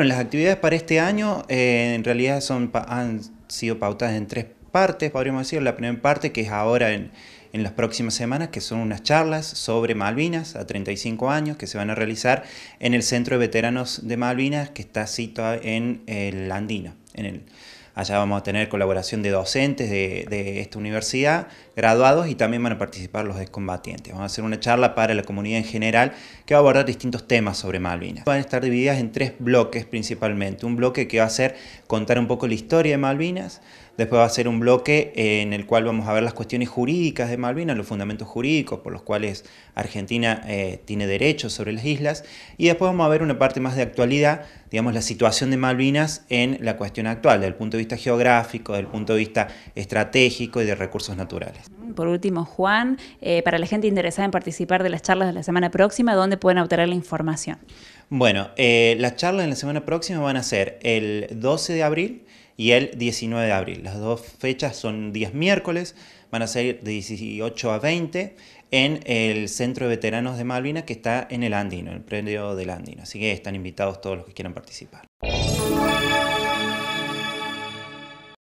Bueno, las actividades para este año eh, en realidad son, han sido pautadas en tres partes, podríamos decir. La primera parte que es ahora en, en las próximas semanas, que son unas charlas sobre Malvinas a 35 años que se van a realizar en el Centro de Veteranos de Malvinas que está situado en el Andino, en el Allá vamos a tener colaboración de docentes de, esta universidad, graduados y también van a participar los excombatientes. Vamos a hacer una charla para la comunidad en general que va a abordar distintos temas sobre Malvinas. Van a estar divididas en tres bloques principalmente. Un bloque que va a ser contar un poco la historia de Malvinas, Después va a ser un bloque en el cual vamos a ver las cuestiones jurídicas de Malvinas, los fundamentos jurídicos por los cuales Argentina eh, tiene derechos sobre las islas. Y después vamos a ver una parte más de actualidad, digamos la situación de Malvinas en la cuestión actual, desde el punto de vista geográfico, desde el punto de vista estratégico y de recursos naturales. Por último, Juan, eh, para la gente interesada en participar de las charlas de la semana próxima, ¿dónde pueden obtener la información? Bueno, eh, las charlas de la semana próxima van a ser el 12 de abril y el 19 de abril. Las dos fechas son días miércoles, van a ser de 18 a 20 en el Centro de Veteranos de Malvinas que está en el Andino, en el predio del Andino. Así que están invitados todos los que quieran participar.